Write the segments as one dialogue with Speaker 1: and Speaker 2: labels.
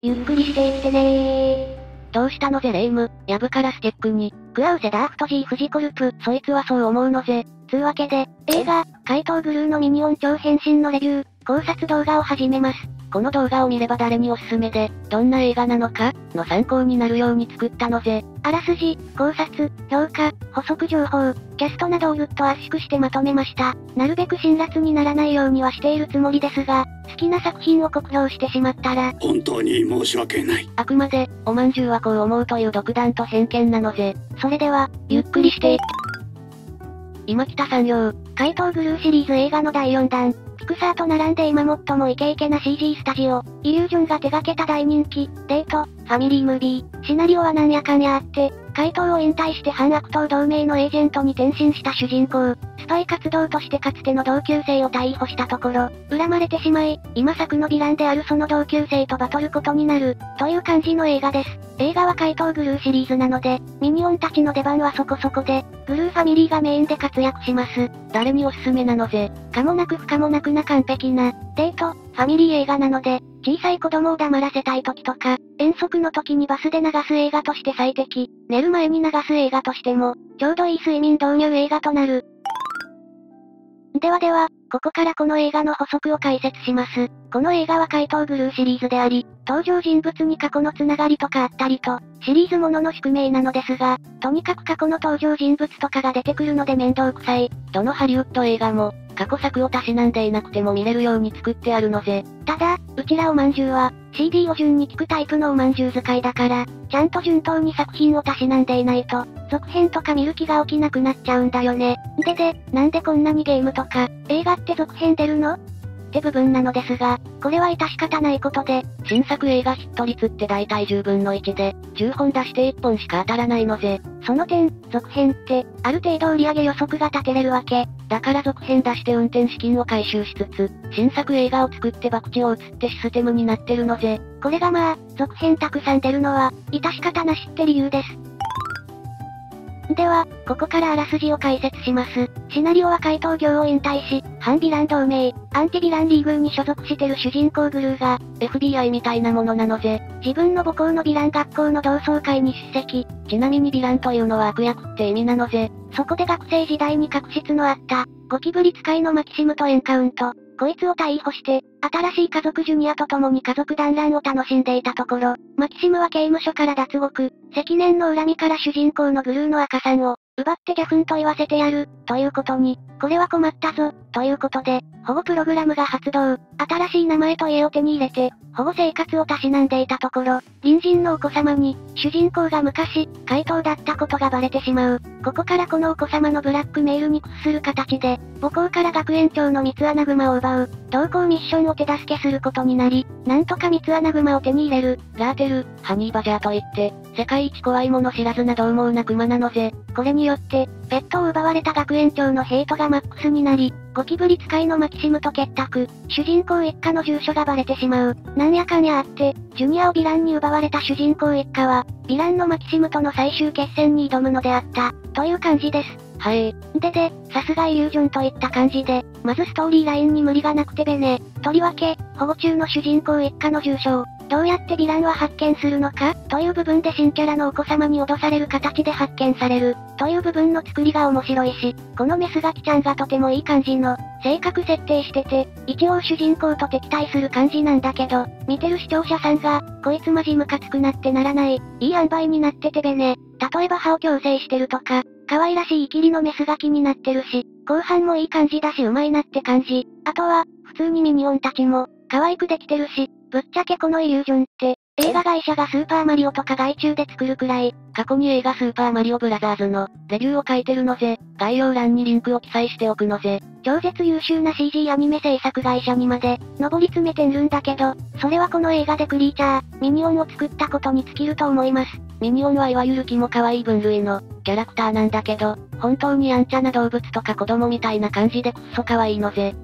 Speaker 1: ゆっくりしていってねー
Speaker 2: どうしたのぜレイム、ヤブからステックに。
Speaker 1: クラウセダーフト G フジコルプ、そいつはそう思うのぜ。つうわけで、映画、怪盗グルーのミニオン超変身のレビュー、考察動画を始めます。
Speaker 2: この動画を見れば誰におすすめで、どんな映画なのか、の参考になるように作ったのぜ。
Speaker 1: あらすじ、考察、評価、補足情報、キャストなどをぎゅっと圧縮してまとめました。なるべく辛辣にならないようにはしているつもりですが、好きな作品を酷評してしまったら、
Speaker 3: 本当に申し訳ない。
Speaker 2: あくまで、おまんじゅうはこう思うという独断と偏見なのぜ。
Speaker 1: それでは、ゆっくりしていって。
Speaker 2: 今北産業、
Speaker 1: 怪盗グルーシリーズ映画の第4弾、ピクサーと並んで今最もイケイケな CG スタジオ、イリュージョンが手掛けた大人気、デート、ファミリームービー、シナリオはなんやかんやあって、怪盗を引退して反悪党同盟のエージェントに転身した主人公、スパイ活動としてかつての同級生を逮捕したところ、恨まれてしまい、今作のヴィランであるその同級生とバトルことになる、という感じの映画です。映画は怪盗グルーシリーズなので、ミニオンたちの出番はそこそこで、グルーファミリーがメインで活躍します。
Speaker 2: 誰におすすめなのぜ？
Speaker 1: かもなく不可もなくな完璧な、デート、ファミリー映画なので、小さい子供を黙らせたい時とか、遠足の時にバスで流す映画として最適、寝る前に流す映画としても、ちょうどいい睡眠導入映画となる。ではでは、ここからこの映画の補足を解説します。この映画は怪盗グルーシリーズであり、登場人物に過去のつながりとかあったりと、シリーズものの宿命なのですが、とにかく過去の登場人物とかが出てくるので面倒くさい。
Speaker 2: どのハリウッド映画も、過去作をたしなんでいなくても見れるように作ってあるのぜ。
Speaker 1: ただ、うちらおまんじゅうは、CD を順に聞くタイプのおまんじゅう使いだから、ちゃんと順当に作品をたしなんでいないと、続編とか見る気が起きなくなっちゃうんだよね。でで、なんでこんなにゲームとか、映画って続編出るの？って部分なのですが、これは致し方ないことで、
Speaker 2: 新作映画ヒット率って大体10分の1で、10本出して1本しか当たらないのぜ。
Speaker 1: その点、続編って、ある程度売り上げ予測が立てれるわけ。
Speaker 2: だから続編出して運転資金を回収しつつ、新作映画を作って博打を打つってシステムになってるのぜ。
Speaker 1: これがまあ、続編たくさん出るのは、致し方なしって理由です。では、ここからあらすじを解説します。シナリオは怪盗業を引退し、反ヴィラン同盟、アンティヴィランリーグに所属してる主人公グルーが、
Speaker 2: FBI みたいなものなのぜ。
Speaker 1: 自分の母校のヴィラン学校の同窓会に出席。
Speaker 2: ちなみにヴィランというのは悪役って意味なのぜ。
Speaker 1: そこで学生時代に確執のあった、ゴキブリ使いのマキシムとエンカウント。こいつを逮捕して、新しい家族ジュニアと共に家族団らんを楽しんでいたところ、マキシムは刑務所から脱獄、積年の恨みから主人公のグルーの赤さんを、奪ってギャフンと言わせてやる、ということに、これは困ったぞ、ということで、保護プログラムが発動、新しい名前と家を手に入れて、保護生活をたしなんでいたところ、隣人のお子様に、主人公が昔、怪盗だったことがバレてしまう。ここからこのお子様のブラックメールに屈する形で、母校から学園長の三つ穴熊を奪う、同行ミッションを手助けすることになり、なんとか三つ穴熊を手に入れる、
Speaker 2: ラーテル、ハニーバジャーといって、世界一怖いもの知らずな獰猛な熊なのぜ。
Speaker 1: これによって、ペットを奪われた学園長のヘイトがマックスになり、ゴキブリ使いのマキシムと結託、主人公一家の住所がバレてしまう。なんやかんやあって、ジュニアをヴィランに奪われた主人公一家は、ヴィランのマキシムとの最終決戦に挑むのであった、という感じです。
Speaker 2: はい。
Speaker 1: でで、さすがイリュージョンといった感じで、まずストーリーラインに無理がなくてべね。とりわけ、保護中の主人公一家の重傷。どうやってヴィランは発見するのかという部分で新キャラのお子様に脅される形で発見される。という部分の作りが面白いし、このメスガキちゃんがとてもいい感じの、性格設定してて、一応主人公と敵対する感じなんだけど、見てる視聴者さんが、こいつマジムカつくなってならない、いい塩梅になっててべね。例えば歯を矯正してるとか、可愛らしいイキリのメスガキになってるし、後半もいい感じだし上手いなって感じ。あとは、普通にミニオンたちも、可愛くできてるし、ぶっちゃけこのイリュージョンって、映画会社がスーパーマリオとか外注で作るくらい、
Speaker 2: 過去に映画スーパーマリオブラザーズの、レビューを書いてるのぜ。概要欄にリンクを記載しておくのぜ。
Speaker 1: 超絶優秀な CG アニメ制作会社にまで、上り詰めてるんだけど、それはこの映画でクリーチャー、ミニオンを作ったことに尽きると思います。
Speaker 2: ミニオンはいわゆる気も可愛い分類の、キャラクターなんだけど、本当にやんちゃな動物とか子供みたいな感じでくっそ可愛いのぜ。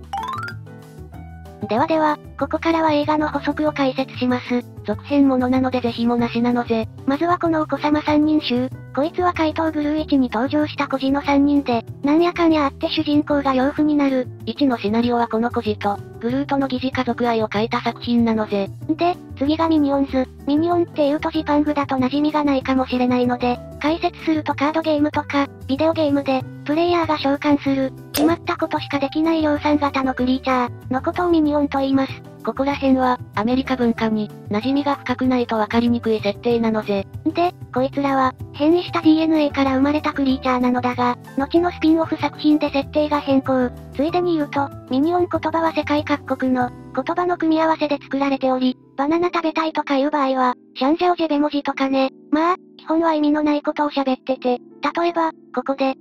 Speaker 1: ではでは、ここからは映画の補足を解説します。
Speaker 2: 続編ものなので是非もなしなのぜ。
Speaker 1: まずはこのお子様3人集。こいつは怪盗グルー1に登場した孤児の3人で、なんやかんやあって主人公が養父になる。
Speaker 2: 1のシナリオはこの孤児と、グルーとの疑似家族愛を描いた作品なのぜ。
Speaker 1: で、次がミニオンズ。ミニオンって言うとジパングだと馴染みがないかもしれないので、解説するとカードゲームとか、ビデオゲームで、プレイヤーが召喚する、決まったことしかできない量産型のクリーチャー、のことをミニオンと言います。
Speaker 2: ここら辺は、アメリカ文化に、馴染みが深くないと分かりにくい設定なのぜ。
Speaker 1: で、こいつらは、変異した DNA から生まれたクリーチャーなのだが、後のスピンオフ作品で設定が変更。ついでに言うと、ミニオン言葉は世界各国の、言葉の組み合わせで作られており、バナナ食べたいとかいう場合は、シャンジャオジェベ文字とかね。まあ、基本は意味のないことを喋ってて、例えば、ここで、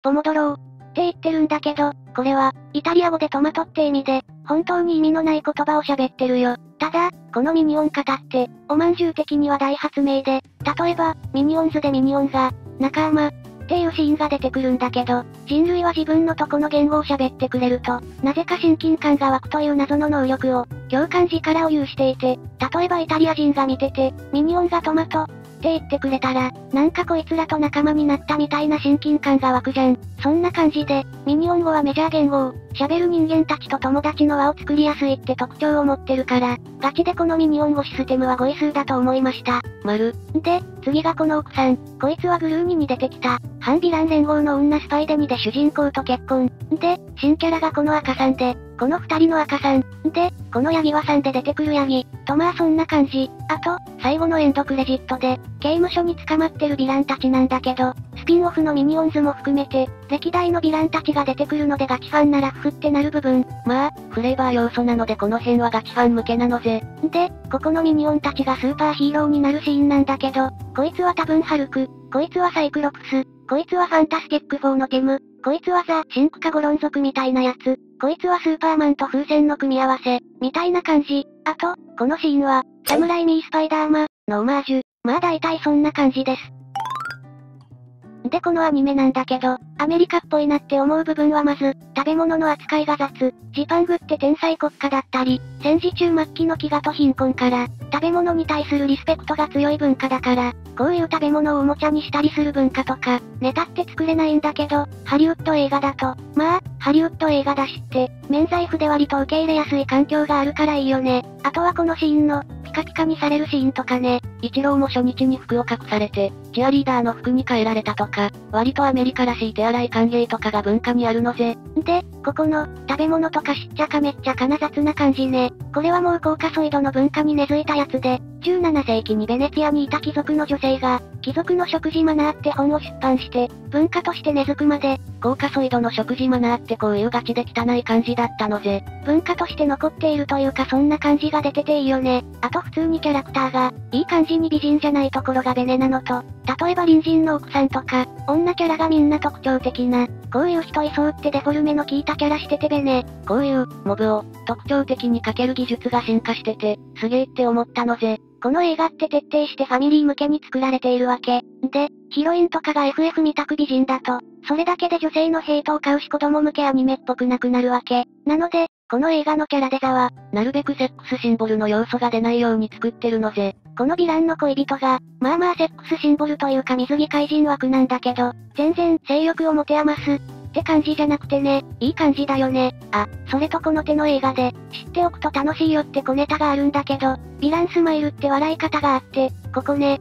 Speaker 1: ポモドロー、って言ってるんだけど、これは、イタリア語でトマトって意味で、本当に意味のない言葉を喋ってるよ。ただ、このミニオン型って、おまんじゅう的には大発明で、例えば、ミニオンズでミニオンが、仲間、っていうシーンが出てくるんだけど、人類は自分のとこの言語を喋ってくれると、なぜか親近感が湧くという謎の能力を、共感力を有していて、例えばイタリア人が見てて、ミニオンがトマト、って言ってくれたら、なんかこいつらと仲間になったみたいな親近感が湧くじゃん。そんな感じで、ミニオン語はメジャー言語を、喋る人間たちと友達の輪を作りやすいって特徴を持ってるから、ガチでこのミニオン語システムは語彙数だと思いました。
Speaker 2: 丸。
Speaker 1: で、次がこの奥さん。こいつはグルーニに出てきた、反ヴィラン連合の女スパイデニで主人公と結婚。で、新キャラがこの赤さんで、この二人の赤さん。で、このヤギワさんで出てくるヤギ。とまあそんな感じ。あと、最後のエンドクレジットで、刑務所に捕まってるヴィランたちなんだけど、スピンオフのミニオンズも含めて、歴代のヴィランたちが出てくるのでガチファンならふってなる部分。
Speaker 2: まあ、フレーバー要素なのでこの辺はガチファン向けなのぜ。
Speaker 1: で、ここのミニオンたちがスーパーヒーローになるシーンなんだけど、こいつは多分ハルク、こいつはサイクロプス、こいつはファンタスティック4のティム、こいつはザ・シンクカゴロン族みたいなやつ、こいつはスーパーマンと風船の組み合わせ、みたいな感じ。あと、このシーンは、サムライミースパイダーマンのオマージュ。まあ大体そんな感じです。でこのアニメなんだけど、アメリカっぽいなって思う部分はまず、食べ物の扱いが雑。ジパングって天才国家だったり、戦時中末期の飢餓と貧困から、食べ物に対するリスペクトが強い文化だから、こういう食べ物をおもちゃにしたりする文化とか、ネタって作れないんだけど、ハリウッド映画だと、まあ、ハリウッド映画だしって、免罪符で割と受け入れやすい環境があるからいいよね。あとはこのシーンの、ピカピカにされるシーンとかね。
Speaker 2: 一郎も初日に服を隠されて、チアリーダーの服に変えられたとか、割とアメリカらしい手洗い歓迎とかが文化にあるのぜ。
Speaker 1: で、ここの、食べ物とかしっちゃかめっちゃかな雑な感じね。これはもうコーカソイドの文化に根付いたやつで、17世紀にベネツィアにいた貴族の女性が、貴族の食事マナーって本を出版して、文化として根付くまで、
Speaker 2: コーカソイドの食事マナーってこういうガチで汚い感じだったのぜ。
Speaker 1: 文化として残っているというかそんな感じが出てていいよね。あと普通にキャラクターが、いい感じに美人じゃないところがベネなのと、例えば隣人の奥さんとか、女キャラがみんな特徴的な、こういう人いそうってデフォルメの効いたキャラしててベネ。
Speaker 2: こういう、モブを、特徴的に描ける技術が進化してて、すげえって思ったのぜ。
Speaker 1: この映画って徹底してファミリー向けに作られているわけ。で、ヒロインとかが FF 見たく美人だと、それだけで女性のヘイトを買うし子供向けアニメっぽくなくなるわけ。なので、この映画のキャラデザは、
Speaker 2: なるべくセックスシンボルの要素が出ないように作ってるのぜ。
Speaker 1: このヴィランの恋人が、まあまあセックスシンボルというか水着怪人枠なんだけど、全然性欲を持て余す、って感じじゃなくてね、いい感じだよね。あ、それとこの手の映画で、知っておくと楽しいよって小ネタがあるんだけど、ヴィランスマイルって笑い方があって、ここね。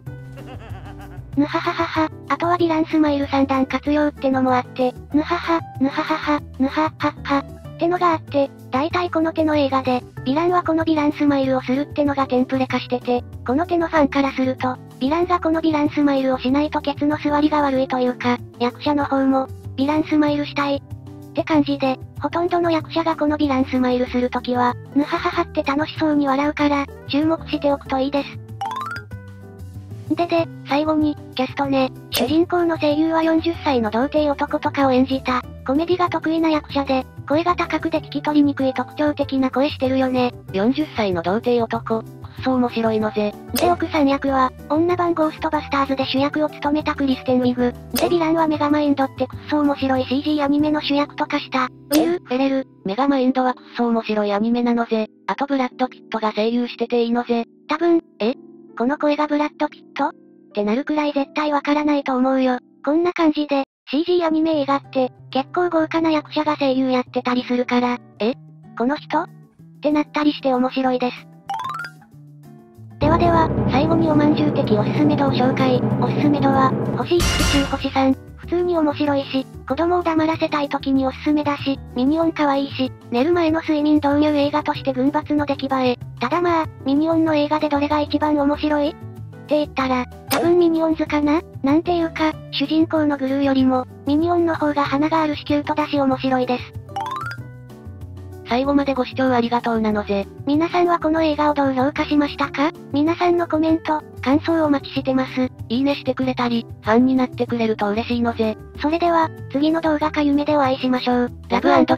Speaker 1: ぬはははは、あとはヴィランスマイル3段活用ってのもあって、ぬはは、ぬははは、ぬははは、ってのがあって、大体この手の映画で、ヴィランはこのヴィランスマイルをするってのがテンプレ化してて、この手のファンからすると、ヴィランがこのヴィランスマイルをしないとケツの座りが悪いというか、役者の方も、ヴィランスマイルしたい。って感じで、ほとんどの役者がこのヴィランスマイルするときは、ぬはははって楽しそうに笑うから、注目しておくといいです。でで、最後に、キャストね。主人公の声優は40歳の童貞男とかを演じた、コメディが得意な役者で、声が高くで聞き取りにくい特徴的な声してるよね。
Speaker 2: 40歳の童貞男。くそ面白いのぜ。
Speaker 1: で奥さん役は、女版ゴーストバスターズで主役を務めたクリステン・ウィグ。でヴィランはメガマインドってくっそ面白い CG アニメの主役とかした。う
Speaker 2: え、エレル、メガマインドはくっそ面白いアニメなのぜ。あとブラッド・ピットが声優してていいのぜ。
Speaker 1: 多分、え？この声がブラッド・ピット？ってなるくらい絶対わからないと思うよ。こんな感じで、CG アニメ映画って、結構豪華な役者が声優やってたりするから、え？この人？ってなったりして面白いです。ではでは、最後におまんじゅう的おすすめ度を紹介。おすすめ度は、星1中星3。普通に面白いし、子供を黙らせたい時におすすめだし、ミニオン可愛いし、寝る前の睡眠導入映画として群抜の出来栄え。ただまあ、ミニオンの映画でどれが一番面白い？って言ったら、多分ミニオンズかな？なんていうか、主人公のグルーよりも、ミニオンの方が花があるしキュートだし面白いです。
Speaker 2: 最後までご視聴ありがとうなのぜ。
Speaker 1: 皆さんはこの映画をどう評価しましたか？皆さんのコメント、感想をお待ちしてます。
Speaker 2: いいねしてくれたり、ファンになってくれると嬉しいのぜ。
Speaker 1: それでは、次の動画か夢でお会いしましょう。
Speaker 2: ラブピー